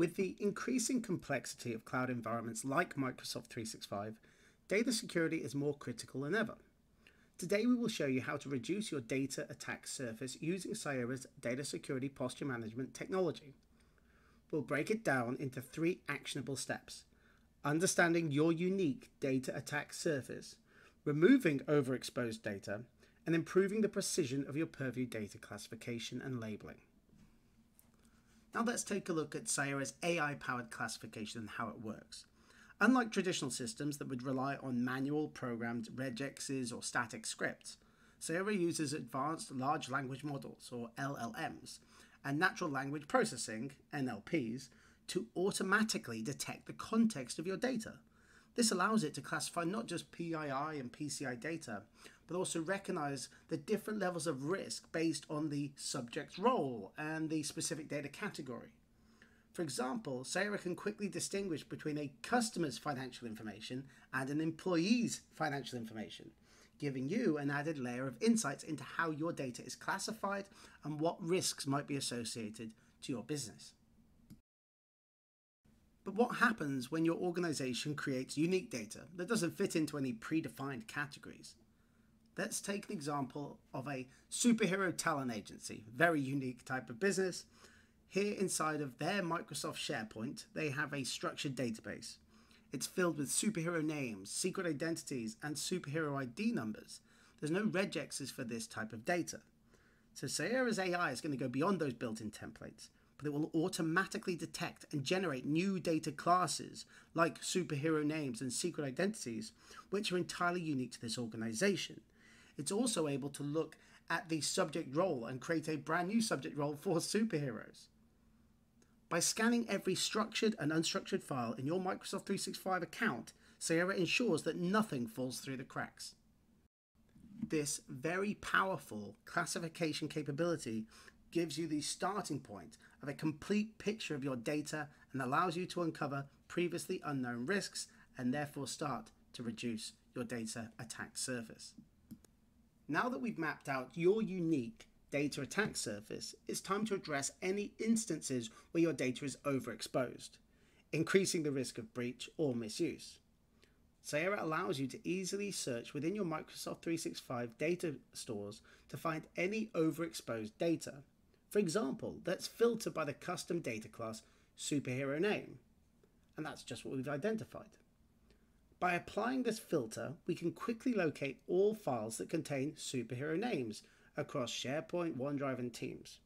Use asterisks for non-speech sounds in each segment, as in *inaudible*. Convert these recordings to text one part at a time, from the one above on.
With the increasing complexity of cloud environments like Microsoft 365, data security is more critical than ever. Today we will show you how to reduce your data attack surface using Cyera's data security posture management technology. We'll break it down into three actionable steps. Understanding your unique data attack surface, removing overexposed data, and improving the precision of your Purview data classification and labeling. Now let's take a look at Cyera's AI-powered classification and how it works. Unlike traditional systems that would rely on manual programmed regexes or static scripts, Cyera uses advanced large language models or LLMs and natural language processing NLPs to automatically detect the context of your data. This allows it to classify not just PII and PCI data, but also recognize the different levels of risk based on the subject's role and the specific data category. For example, Cyera can quickly distinguish between a customer's financial information and an employee's financial information, giving you an added layer of insights into how your data is classified and what risks might be associated to your business. But what happens when your organization creates unique data that doesn't fit into any predefined categories? Let's take an example of a superhero talent agency, very unique type of business. Here inside of their Microsoft SharePoint, they have a structured database. It's filled with superhero names, secret identities, and superhero ID numbers. There's no regexes for this type of data. So Cyera's AI is going to go beyond those built-in templates, but it will automatically detect and generate new data classes like superhero names and secret identities, which are entirely unique to this organization. It's also able to look at the subject role and create a brand new subject role for superheroes. By scanning every structured and unstructured file in your Microsoft 365 account, Cyera ensures that nothing falls through the cracks. This very powerful classification capability gives you the starting point of a complete picture of your data and allows you to uncover previously unknown risks and therefore start to reduce your data attack surface. Now that we've mapped out your unique data attack surface, it's time to address any instances where your data is overexposed, increasing the risk of breach or misuse. Cyera allows you to easily search within your Microsoft 365 data stores to find any overexposed data. For example, let's filter by the custom data class superhero name. And that's just what we've identified. By applying this filter, we can quickly locate all files that contain superhero names across SharePoint, OneDrive and Teams.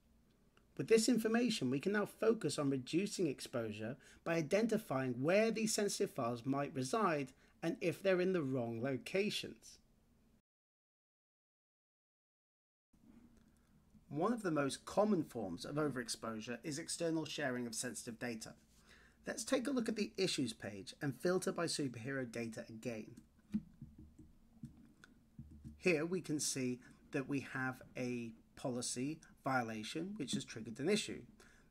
With this information, we can now focus on reducing exposure by identifying where these sensitive files might reside and if they're in the wrong locations. One of the most common forms of overexposure is external sharing of sensitive data. Let's take a look at the issues page and filter by superhero data again. Here we can see that we have a policy violation which has triggered an issue.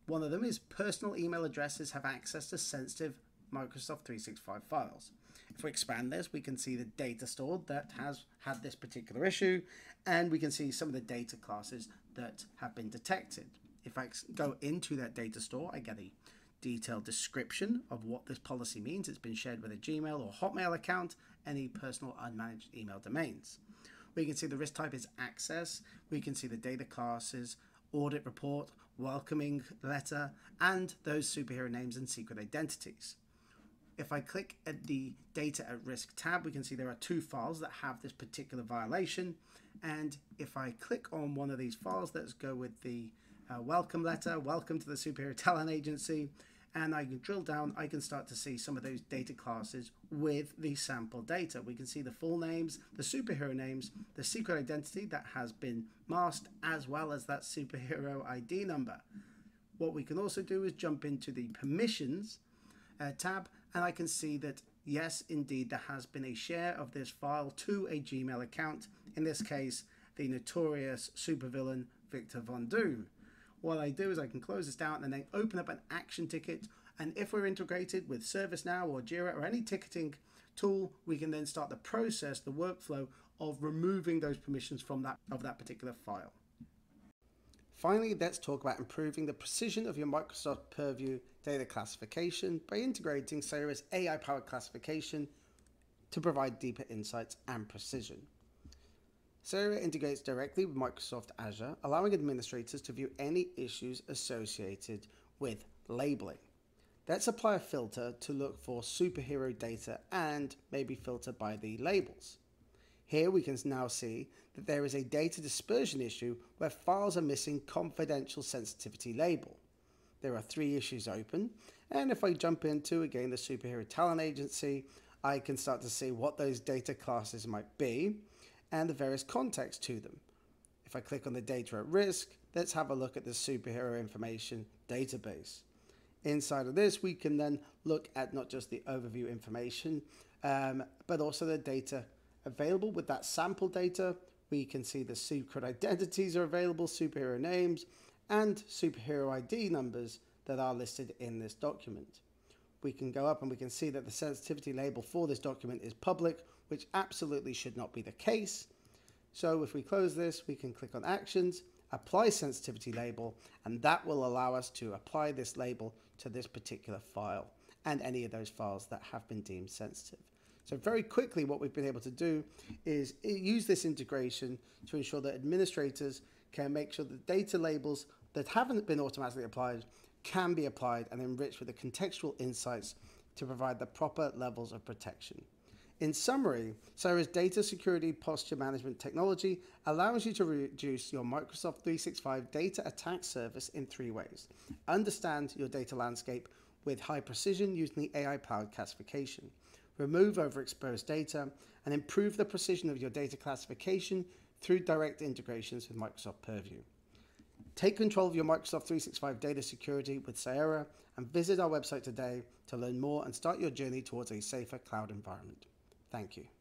One of them is personal email addresses have access to sensitive Microsoft 365 files. If we expand this, we can see the data stored that has had this particular issue, and we can see some of the data classes that have been detected. If I go into that data store, I get a detailed description of what this policy means. It's been shared with a Gmail or Hotmail account, any personal unmanaged email domains. We can see the risk type is access. We can see the data classes, audit report, welcoming letter, and those superhero names and secret identities. If I click at the data at risk tab, we can see there are two files that have this particular violation. And if I click on one of these files, let's go with the uh, welcome letter, welcome to the Superhero *laughs* Talent Agency and I can drill down, I can start to see some of those data classes with the sample data. We can see the full names, the superhero names, the secret identity that has been masked, as well as that superhero ID number. What we can also do is jump into the permissions uh, tab, and I can see that yes, indeed, there has been a share of this file to a Gmail account. In this case, the notorious supervillain Victor Von Doom what I do is I can close this down and then open up an action ticket. And if we're integrated with ServiceNow or Jira or any ticketing tool, we can then start the process, the workflow of removing those permissions from that of that particular file. Finally, let's talk about improving the precision of your Microsoft Purview data classification by integrating Cyera's AI powered classification to provide deeper insights and precision. Cyera integrates directly with Microsoft Azure, allowing administrators to view any issues associated with labeling. Let's apply a filter to look for superhero data and maybe filter by the labels. Here we can now see that there is a data dispersion issue where files are missing confidential sensitivity label. There are three issues open, and if I jump into again the superhero talent agency, I can start to see what those data classes might be and the various context to them. If I click on the data at risk, let's have a look at the superhero information database. Inside of this, we can then look at not just the overview information, um, but also the data available with that sample data. We can see the secret identities are available, superhero names, and superhero ID numbers that are listed in this document. We can go up and we can see that the sensitivity label for this document is public, which absolutely should not be the case. So if we close this, we can click on Actions, apply sensitivity label, and that will allow us to apply this label to this particular file and any of those files that have been deemed sensitive. So very quickly, what we've been able to do is use this integration to ensure that administrators can make sure that data labels that haven't been automatically applied can be applied and enriched with the contextual insights to provide the proper levels of protection. In summary, Cyera's data security posture management technology allows you to reduce your Microsoft 365 data attack surface in three ways. Understand your data landscape with high precision using the AI powered classification remove overexposed data, and improve the precision of your data classification through direct integrations with Microsoft Purview. Take control of your Microsoft 365 data security with Cyera and visit our website today to learn more and start your journey towards a safer cloud environment. Thank you.